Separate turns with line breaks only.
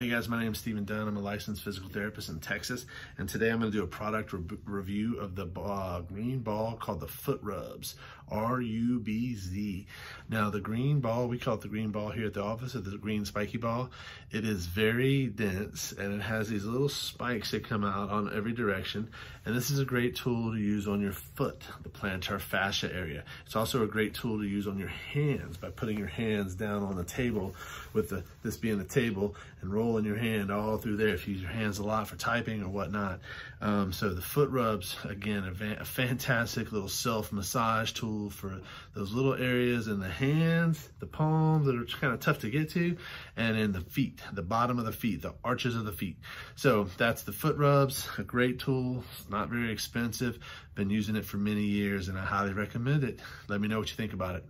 Hey guys, my name is Stephen Dunn. I'm a licensed physical therapist in Texas, and today I'm going to do a product re review of the uh, green ball called the Foot Rubz, R-U-B-Z. Now, the green ball, we call it the green ball here at the office, or the green spiky ball. It is very dense, and it has these little spikes that come out on every direction, and this is a great tool to use on your foot, the plantar fascia area. It's also a great tool to use on your hands by putting your hands down on the table with the, this being the table and roll in your hand all through there if you use your hands a lot for typing or whatnot. Um, so the foot Rubz, again, a, a fantastic little self-massage tool for those little areas in the hands, the palms that are kind of tough to get to, and in the feet, the bottom of the feet, the arches of the feet. So that's the foot Rubz, a great tool, not very expensive. Been using it for many years and I highly recommend it. Let me know what you think about it.